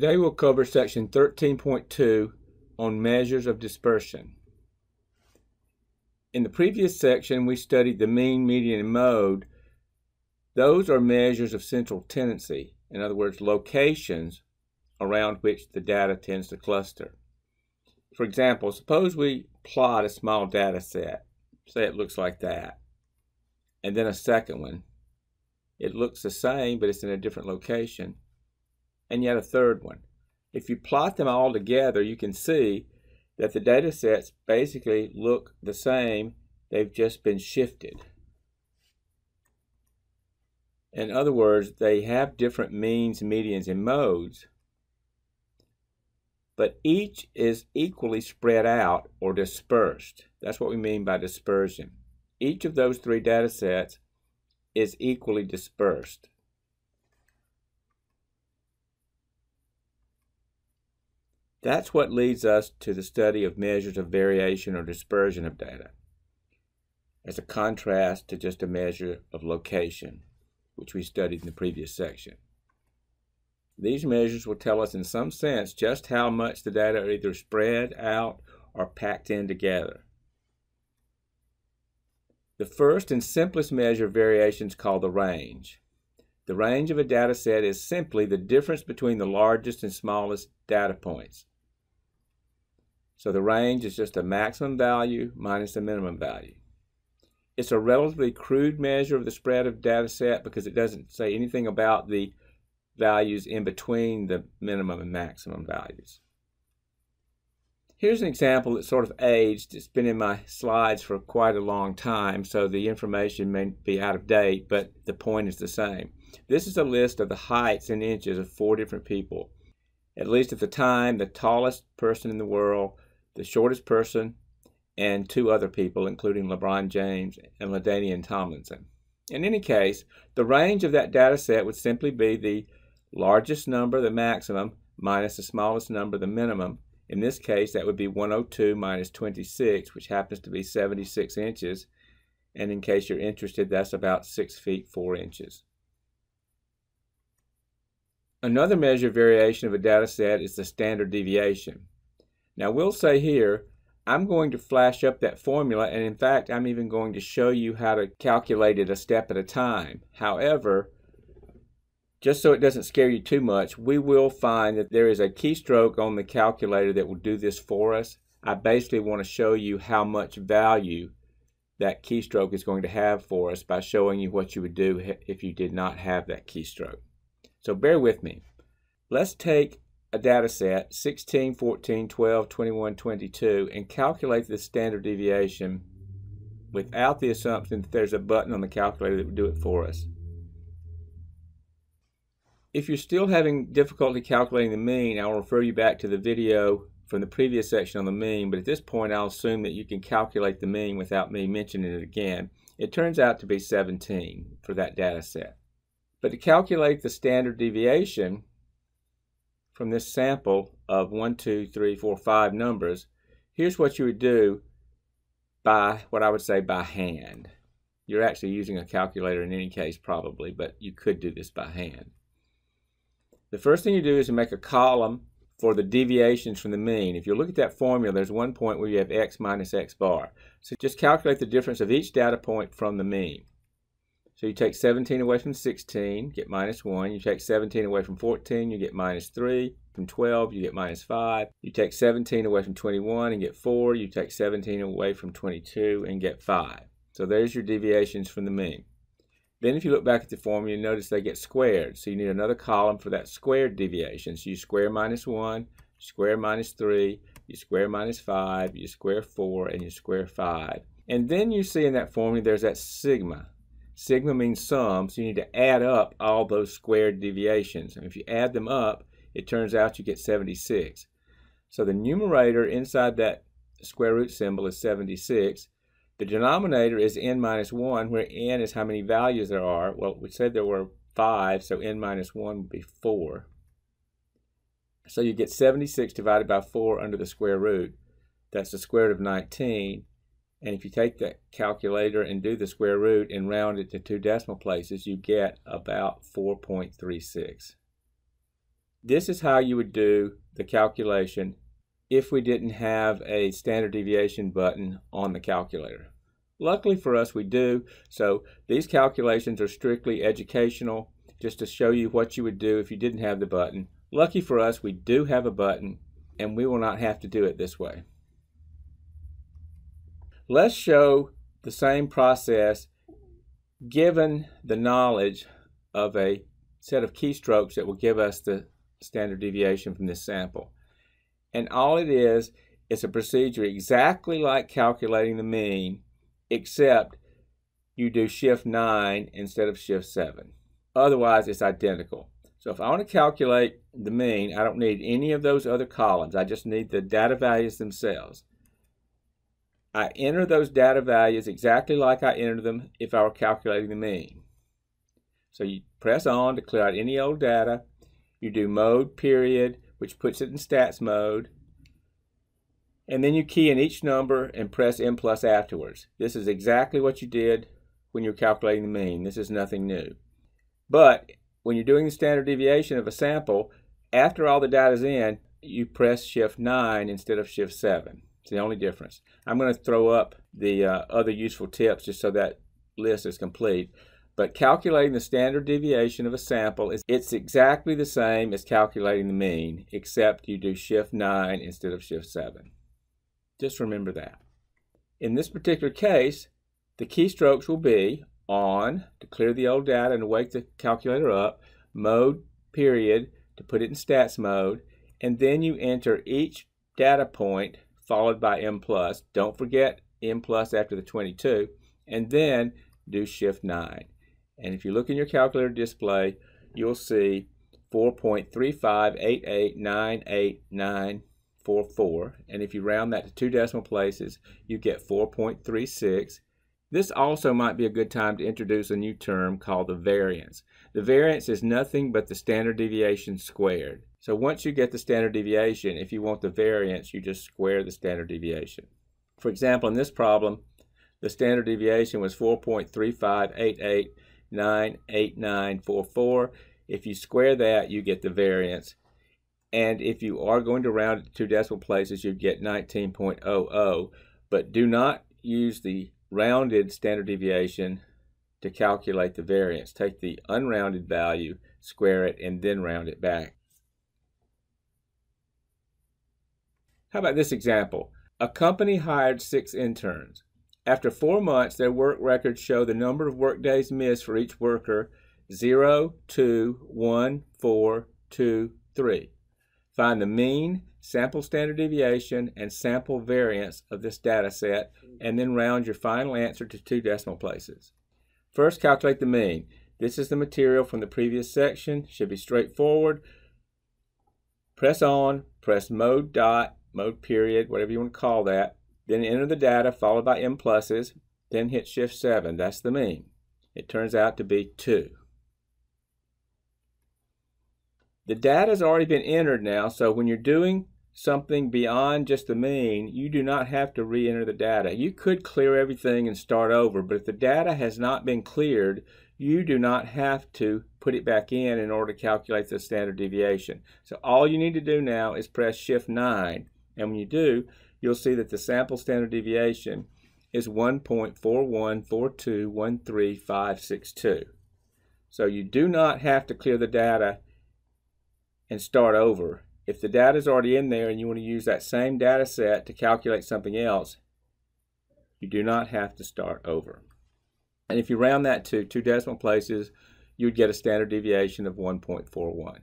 Today we'll cover section 13.2 on measures of dispersion. In the previous section we studied the mean, median, and mode. Those are measures of central tendency, in other words locations around which the data tends to cluster. For example, suppose we plot a small data set. Say it looks like that. And then a second one. It looks the same, but it's in a different location and yet a third one. If you plot them all together, you can see that the data sets basically look the same. They've just been shifted. In other words, they have different means, medians, and modes, but each is equally spread out or dispersed. That's what we mean by dispersion. Each of those three data sets is equally dispersed. That's what leads us to the study of measures of variation or dispersion of data, as a contrast to just a measure of location, which we studied in the previous section. These measures will tell us in some sense just how much the data are either spread out or packed in together. The first and simplest measure of variation is called the range. The range of a data set is simply the difference between the largest and smallest data points. So the range is just a maximum value minus a minimum value. It's a relatively crude measure of the spread of data set because it doesn't say anything about the values in between the minimum and maximum values. Here's an example that's sort of aged. It's been in my slides for quite a long time, so the information may be out of date, but the point is the same. This is a list of the heights in inches of four different people. At least at the time, the tallest person in the world the shortest person, and two other people, including LeBron James and LaDainian Tomlinson. In any case, the range of that data set would simply be the largest number, the maximum, minus the smallest number, the minimum. In this case, that would be 102 minus 26, which happens to be 76 inches. And in case you're interested, that's about 6 feet 4 inches. Another measure of variation of a data set is the standard deviation. Now we'll say here, I'm going to flash up that formula and in fact I'm even going to show you how to calculate it a step at a time. However, just so it doesn't scare you too much, we will find that there is a keystroke on the calculator that will do this for us. I basically want to show you how much value that keystroke is going to have for us by showing you what you would do if you did not have that keystroke. So bear with me. Let's take a data set 16, 14, 12, 21, 22 and calculate the standard deviation without the assumption that there's a button on the calculator that would do it for us. If you're still having difficulty calculating the mean, I'll refer you back to the video from the previous section on the mean, but at this point I'll assume that you can calculate the mean without me mentioning it again. It turns out to be 17 for that data set. But to calculate the standard deviation, from this sample of one, two, three, four, five numbers, here's what you would do by what I would say by hand. You're actually using a calculator in any case probably, but you could do this by hand. The first thing you do is to make a column for the deviations from the mean. If you look at that formula, there's one point where you have x minus x bar. So just calculate the difference of each data point from the mean. So you take 17 away from 16, get minus 1. You take 17 away from 14, you get minus 3. From 12, you get minus 5. You take 17 away from 21 and get 4. You take 17 away from 22 and get 5. So there's your deviations from the mean. Then if you look back at the formula, you notice they get squared. So you need another column for that squared deviation. So you square minus 1, square minus 3, you square minus 5, you square 4, and you square 5. And then you see in that formula there's that sigma. Sigma means sum, so you need to add up all those squared deviations. And if you add them up, it turns out you get 76. So the numerator inside that square root symbol is 76. The denominator is n minus 1, where n is how many values there are. Well, we said there were 5, so n minus 1 would be 4. So you get 76 divided by 4 under the square root. That's the square root of 19. And if you take that calculator and do the square root and round it to two decimal places, you get about 4.36. This is how you would do the calculation if we didn't have a standard deviation button on the calculator. Luckily for us, we do. So these calculations are strictly educational, just to show you what you would do if you didn't have the button. Lucky for us, we do have a button, and we will not have to do it this way. Let's show the same process given the knowledge of a set of keystrokes that will give us the standard deviation from this sample. And all it is, is a procedure exactly like calculating the mean, except you do shift 9 instead of shift 7. Otherwise, it's identical. So if I want to calculate the mean, I don't need any of those other columns. I just need the data values themselves. I enter those data values exactly like I entered them if I were calculating the mean. So you press on to clear out any old data. You do mode period, which puts it in stats mode. And then you key in each number and press M plus afterwards. This is exactly what you did when you're calculating the mean. This is nothing new. But when you're doing the standard deviation of a sample, after all the data is in, you press shift 9 instead of shift 7. It's the only difference. I'm going to throw up the uh, other useful tips just so that list is complete. But calculating the standard deviation of a sample is it's exactly the same as calculating the mean, except you do shift 9 instead of shift 7. Just remember that. In this particular case, the keystrokes will be on to clear the old data and wake the calculator up, mode period to put it in stats mode, and then you enter each data point followed by M plus. Don't forget M plus after the 22, and then do shift 9. And if you look in your calculator display, you'll see 4.358889844. And if you round that to two decimal places, you get 4.36. This also might be a good time to introduce a new term called the variance. The variance is nothing but the standard deviation squared. So once you get the standard deviation, if you want the variance, you just square the standard deviation. For example, in this problem, the standard deviation was 4.358898944. If you square that, you get the variance. And if you are going to round it to two decimal places, you get 19.00. But do not use the rounded standard deviation to calculate the variance. Take the unrounded value, square it, and then round it back. How about this example? A company hired six interns. After four months, their work records show the number of work days missed for each worker 0, 2, 1, 4, 2, 3. Find the mean, sample standard deviation, and sample variance of this data set, and then round your final answer to two decimal places. First, calculate the mean. This is the material from the previous section. Should be straightforward. Press on, press mode dot, mode period, whatever you want to call that. Then enter the data followed by M pluses. Then hit shift 7. That's the mean. It turns out to be 2. The data has already been entered now, so when you're doing something beyond just the mean, you do not have to re-enter the data. You could clear everything and start over, but if the data has not been cleared, you do not have to put it back in in order to calculate the standard deviation. So all you need to do now is press Shift 9, and when you do, you'll see that the sample standard deviation is 1.414213562. So you do not have to clear the data and start over if the data is already in there and you want to use that same data set to calculate something else, you do not have to start over. And if you round that to two decimal places, you would get a standard deviation of 1.41.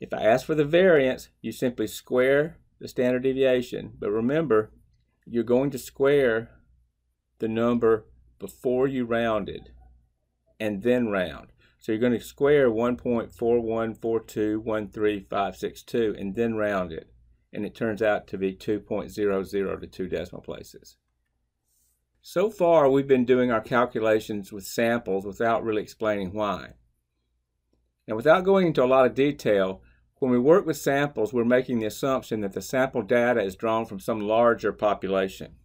If I ask for the variance, you simply square the standard deviation. But remember, you're going to square the number before you rounded and then round. So you're going to square 1.414213562 and then round it. And it turns out to be 2.00 to two decimal places. So far, we've been doing our calculations with samples without really explaining why. And without going into a lot of detail, when we work with samples, we're making the assumption that the sample data is drawn from some larger population.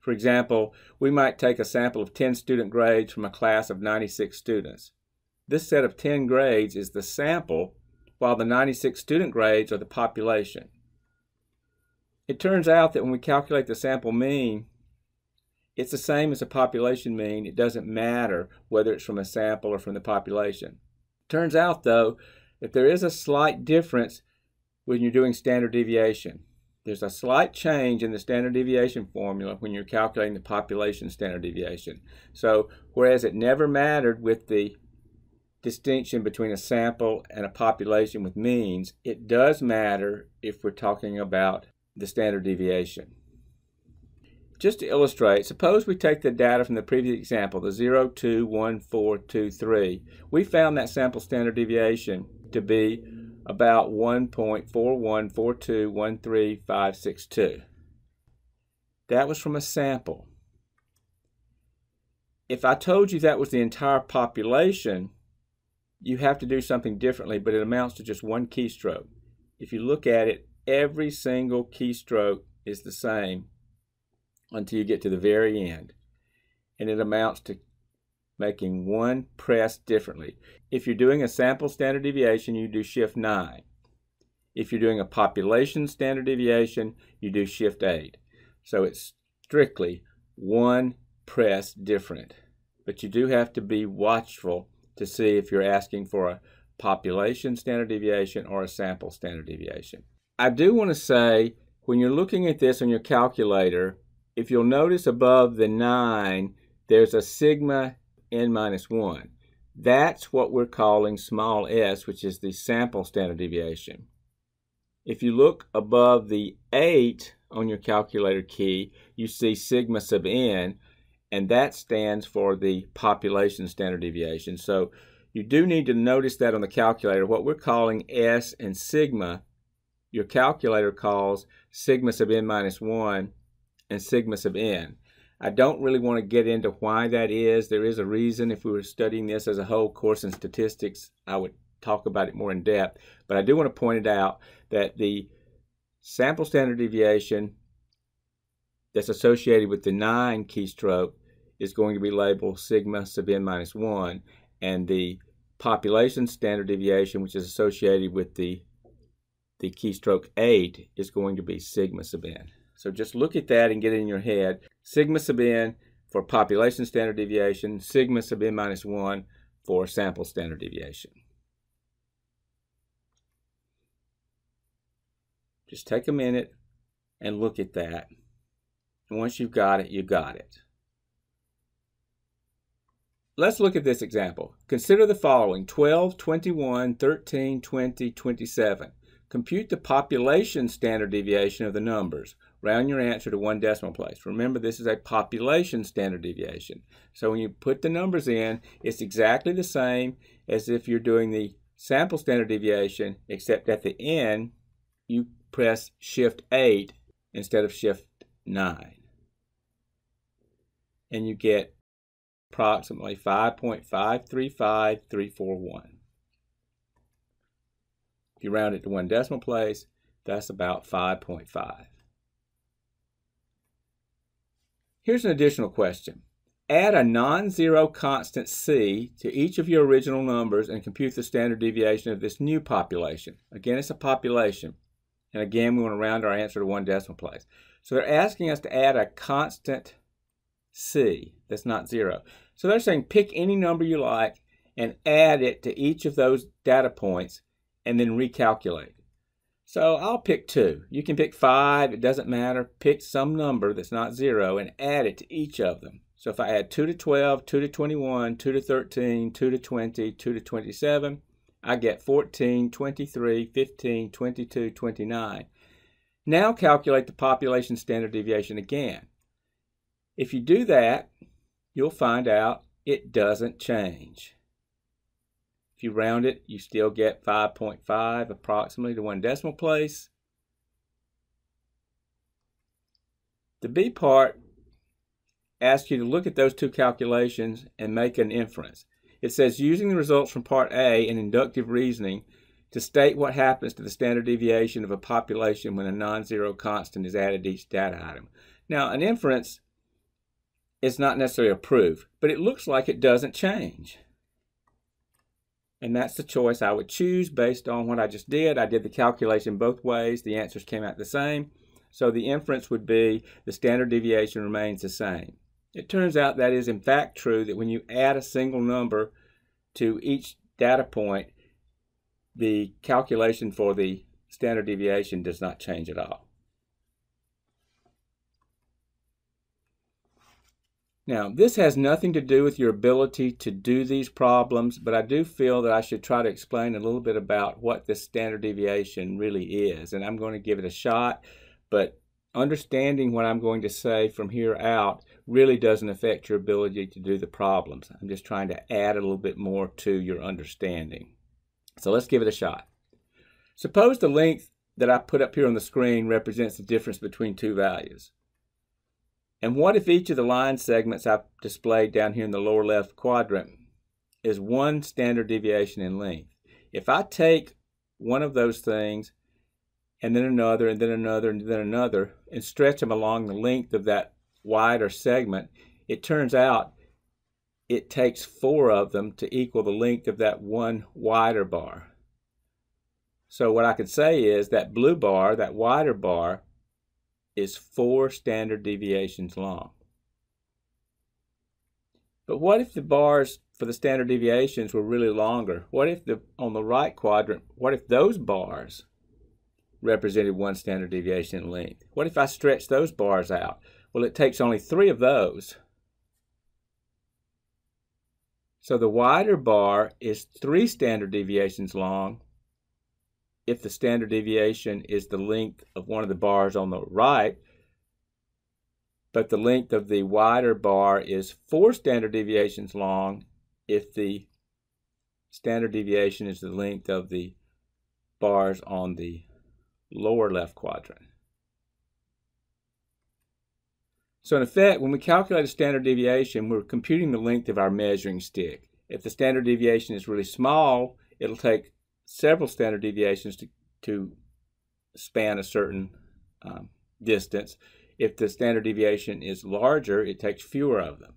For example, we might take a sample of 10 student grades from a class of 96 students. This set of 10 grades is the sample, while the 96 student grades are the population. It turns out that when we calculate the sample mean, it's the same as a population mean. It doesn't matter whether it's from a sample or from the population. Turns out, though, that there is a slight difference when you're doing standard deviation. There's a slight change in the standard deviation formula when you're calculating the population standard deviation. So whereas it never mattered with the distinction between a sample and a population with means, it does matter if we're talking about the standard deviation. Just to illustrate, suppose we take the data from the previous example, the 0, 2, 1, 4, 2, 3. We found that sample standard deviation to be about 1.414213562. That was from a sample. If I told you that was the entire population, you have to do something differently, but it amounts to just one keystroke. If you look at it, every single keystroke is the same until you get to the very end. And it amounts to making one press differently. If you're doing a sample standard deviation, you do shift 9. If you're doing a population standard deviation, you do shift 8. So it's strictly one press different. But you do have to be watchful to see if you're asking for a population standard deviation or a sample standard deviation. I do want to say when you're looking at this on your calculator, if you'll notice above the 9, there's a sigma n minus 1. That's what we're calling small s, which is the sample standard deviation. If you look above the 8 on your calculator key, you see sigma sub n, and that stands for the population standard deviation. So you do need to notice that on the calculator. What we're calling s and sigma, your calculator calls sigma sub n minus 1 and sigma sub n. I don't really want to get into why that is. There is a reason. If we were studying this as a whole course in statistics, I would talk about it more in depth. But I do want to point it out that the sample standard deviation that's associated with the 9 keystroke is going to be labeled sigma sub n minus 1. And the population standard deviation, which is associated with the, the keystroke 8, is going to be sigma sub n. So just look at that and get it in your head. Sigma sub n for population standard deviation, sigma sub n minus 1 for sample standard deviation. Just take a minute and look at that. And once you've got it, you got it. Let's look at this example. Consider the following 12, 21, 13, 20, 27. Compute the population standard deviation of the numbers. Round your answer to one decimal place. Remember, this is a population standard deviation. So when you put the numbers in, it's exactly the same as if you're doing the sample standard deviation, except at the end, you press Shift 8 instead of Shift 9. And you get approximately 5.535341. If you round it to one decimal place, that's about 5.5. Here's an additional question. Add a non-zero constant c to each of your original numbers and compute the standard deviation of this new population. Again, it's a population. And again, we want to round our answer to one decimal place. So they're asking us to add a constant c that's not zero. So they're saying pick any number you like and add it to each of those data points and then recalculate. So I'll pick two. You can pick five, it doesn't matter. Pick some number that's not zero and add it to each of them. So if I add 2 to 12, 2 to 21, 2 to 13, 2 to 20, 2 to 27, I get 14, 23, 15, 22, 29. Now calculate the population standard deviation again. If you do that, you'll find out it doesn't change. If you round it, you still get 5.5 approximately to one decimal place. The B part asks you to look at those two calculations and make an inference. It says using the results from part A in inductive reasoning to state what happens to the standard deviation of a population when a non-zero constant is added to each data item. Now, an inference is not necessarily a proof, but it looks like it doesn't change. And that's the choice I would choose based on what I just did. I did the calculation both ways. The answers came out the same. So the inference would be the standard deviation remains the same. It turns out that is in fact true that when you add a single number to each data point, the calculation for the standard deviation does not change at all. Now, this has nothing to do with your ability to do these problems, but I do feel that I should try to explain a little bit about what this standard deviation really is. And I'm going to give it a shot, but understanding what I'm going to say from here out really doesn't affect your ability to do the problems. I'm just trying to add a little bit more to your understanding. So let's give it a shot. Suppose the length that I put up here on the screen represents the difference between two values. And what if each of the line segments I've displayed down here in the lower left quadrant is one standard deviation in length? If I take one of those things and then another and then another and then another and stretch them along the length of that wider segment, it turns out it takes four of them to equal the length of that one wider bar. So what I could say is that blue bar, that wider bar, is four standard deviations long. But what if the bars for the standard deviations were really longer? What if the on the right quadrant, what if those bars represented one standard deviation in length? What if I stretch those bars out? Well, it takes only three of those. So the wider bar is three standard deviations long if the standard deviation is the length of one of the bars on the right, but the length of the wider bar is four standard deviations long if the standard deviation is the length of the bars on the lower left quadrant. So in effect, when we calculate a standard deviation, we're computing the length of our measuring stick. If the standard deviation is really small, it'll take several standard deviations to, to span a certain um, distance. If the standard deviation is larger, it takes fewer of them.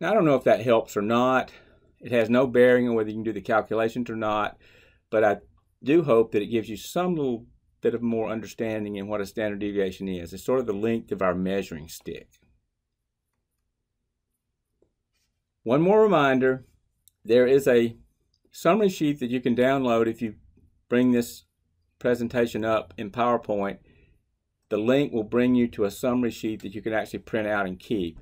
Now, I don't know if that helps or not. It has no bearing on whether you can do the calculations or not, but I do hope that it gives you some little bit of more understanding in what a standard deviation is. It's sort of the length of our measuring stick. One more reminder, there is a summary sheet that you can download if you bring this presentation up in PowerPoint. The link will bring you to a summary sheet that you can actually print out and keep.